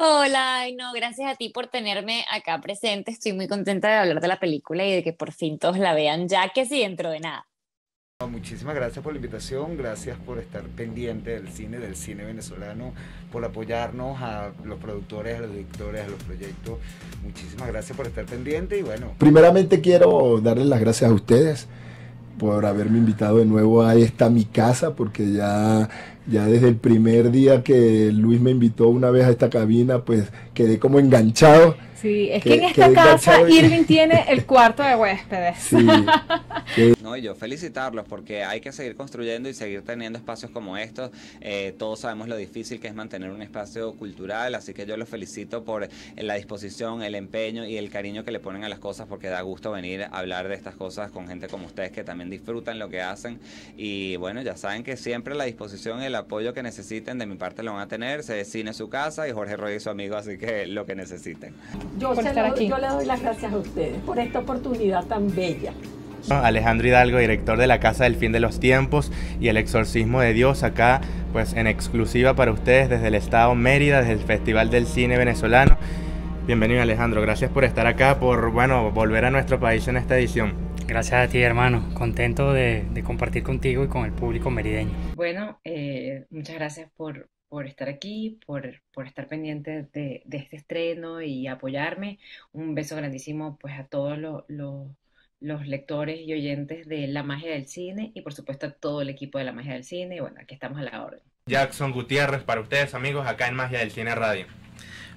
Hola, no, gracias a ti por tenerme acá presente. Estoy muy contenta de hablar de la película y de que por fin todos la vean, ya que sí dentro de nada. Muchísimas gracias por la invitación, gracias por estar pendiente del cine, del cine venezolano, por apoyarnos a los productores, a los directores, a los proyectos. Muchísimas gracias por estar pendiente y bueno. Primeramente quiero darles las gracias a ustedes por haberme invitado de nuevo a esta mi casa, porque ya, ya desde el primer día que Luis me invitó una vez a esta cabina, pues quedé como enganchado Sí, es que, en esta casa Irving tiene el cuarto de huéspedes. Sí, no, y yo felicitarlos porque hay que seguir construyendo y seguir teniendo espacios como estos. Eh, todos sabemos lo difícil que es mantener un espacio cultural, así que yo los felicito por la disposición, el empeño y el cariño que le ponen a las cosas porque da gusto venir a hablar de estas cosas con gente como ustedes que también disfrutan lo que hacen. Y bueno, ya saben que siempre la disposición el apoyo que necesiten de mi parte lo van a tener. Se cine su casa y Jorge Roy su amigo, así que lo que necesiten. Yo, yo le doy las gracias a ustedes por esta oportunidad tan bella. Alejandro Hidalgo, director de la Casa del Fin de los Tiempos y El Exorcismo de Dios, acá pues en exclusiva para ustedes desde el Estado Mérida, desde el Festival del Cine Venezolano. Bienvenido Alejandro, gracias por estar acá, por bueno, volver a nuestro país en esta edición. Gracias a ti hermano, contento de, compartir contigo y con el público merideño. Bueno, eh, muchas gracias por, por estar aquí, por, por estar pendiente de, de, este estreno y apoyarme. Un beso grandísimo pues a todos los, los, los, lectores y oyentes de La Magia del Cine y por supuesto a todo el equipo de La Magia del Cine. Y bueno, aquí estamos a la orden. Jackson Gutiérrez para ustedes amigos acá en Magia del Cine Radio.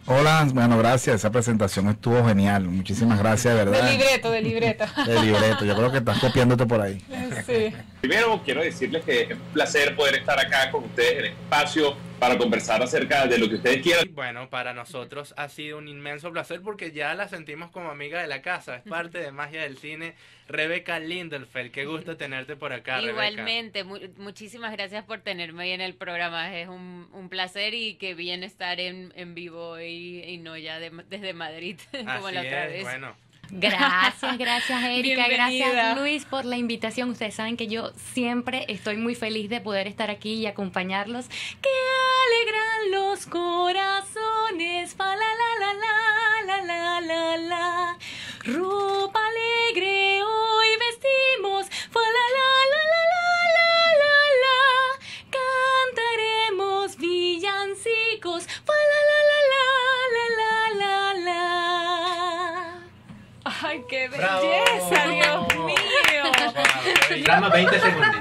Hola, bueno, gracias. Esa presentación estuvo genial. Muchísimas gracias, ¿verdad? De libreto, de libreto. De libreto. Yo creo que estás copiándote por ahí. Sí. Primero, quiero decirles que es un placer poder estar acá con ustedes en el espacio para conversar acerca de lo que ustedes quieran. Bueno, para nosotros ha sido un inmenso placer porque ya la sentimos como amiga de la casa, es parte de Magia del Cine. Rebeca Lindelfeld, qué gusto tenerte por acá. Igualmente, muchísimas gracias por tenerme hoy en el programa, es un, placer y qué bien estar en, en vivo y, no ya desde Madrid como la otra vez. Bueno. Gracias, gracias Erika, gracias Luis por la invitación. Ustedes saben que yo siempre estoy muy feliz de poder estar aquí y acompañarlos. Mío! Drama 20 segundos.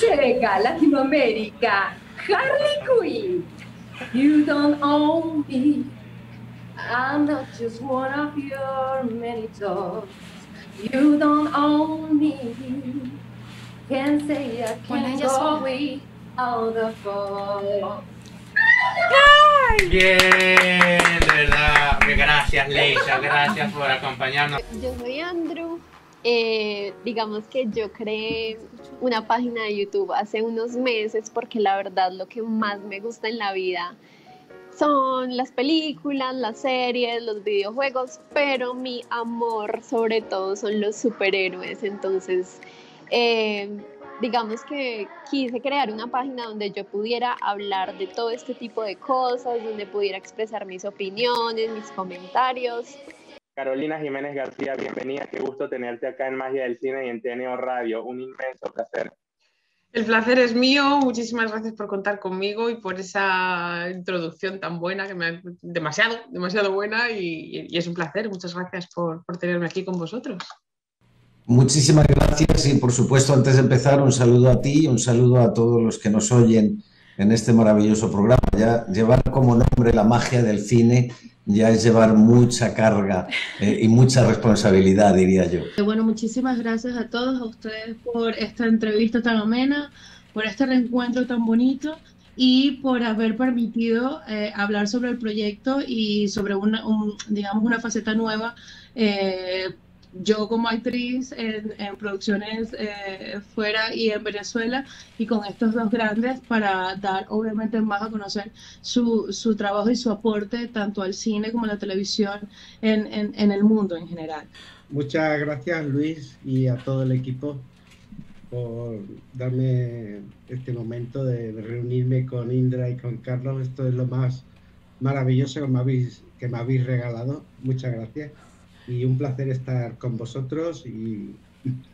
Llega Latinoamérica, Harley Quinn. You don't own me. I'm not just one of your many toys. You don't own me. Can't say I can't go away all the fall. Bien, de verdad. Gracias, Leisha. Gracias por acompañarnos. Yo soy Andrew. Eh, digamos que yo creé una página de YouTube hace unos meses porque la verdad lo que más me gusta en la vida son las películas, las series, los videojuegos, pero mi amor sobre todo son los superhéroes. Entonces, eh, digamos que quise crear una página donde yo pudiera hablar de todo este tipo de cosas, donde pudiera expresar mis opiniones, mis comentarios. Carolina Jiménez García, bienvenida, qué gusto tenerte acá en Magia del Cine y en TNO Radio, un inmenso placer. El placer es mío, muchísimas gracias por contar conmigo y por esa introducción tan buena, que me demasiado, demasiado buena y, es un placer, muchas gracias por, por tenerme aquí con vosotros. Muchísimas gracias y por supuesto antes de empezar un saludo a ti y un saludo a todos los que nos oyen en este maravilloso programa. Ya llevar como nombre la magia del cine ya es llevar mucha carga eh, y mucha responsabilidad, diría yo. Bueno, muchísimas gracias a todos, a ustedes por esta entrevista tan amena, por este reencuentro tan bonito y por haber permitido eh, hablar sobre el proyecto y sobre una, digamos, una faceta nueva eh, yo como actriz en, producciones eh, fuera y en Venezuela y con estos dos grandes para dar obviamente más a conocer su, su trabajo y su aporte tanto al cine como a la televisión en, en, en, el mundo en general. Muchas gracias Luis y a todo el equipo por darme este momento de reunirme con Indra y con Carlos. Esto es lo más maravilloso que me habéis, que me habéis regalado. Muchas gracias. Y un placer estar con vosotros y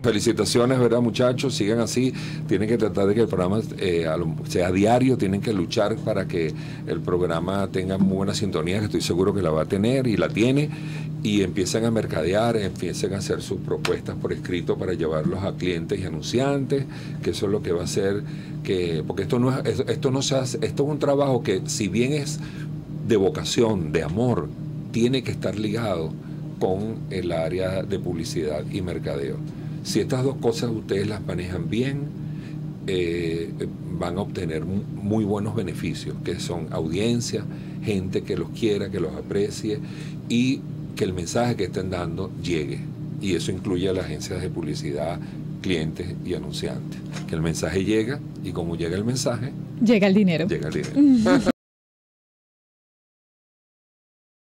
Felicitaciones, ¿verdad, muchachos? Sigan así. Tienen que tratar de que el programa eh, sea diario. Tienen que luchar para que el programa tenga muy buena sintonía, que estoy seguro que la va a tener y la tiene. Y empiecen a mercadear, empiecen a hacer sus propuestas por escrito para llevarlos a clientes y anunciantes, que eso es lo que va a hacer que. Porque esto no, es, esto no se hace. Esto es un trabajo que, si bien es de vocación, de amor, tiene que estar ligado con el área de publicidad y mercadeo. Si estas dos cosas ustedes las manejan bien, eh, van a obtener muy buenos beneficios, que son audiencia, gente que los quiera, que los aprecie y que el mensaje que estén dando llegue. Y eso incluye a las agencias de publicidad, clientes y anunciantes. Que el mensaje llega y como llega el mensaje, llega el dinero. Llega el dinero.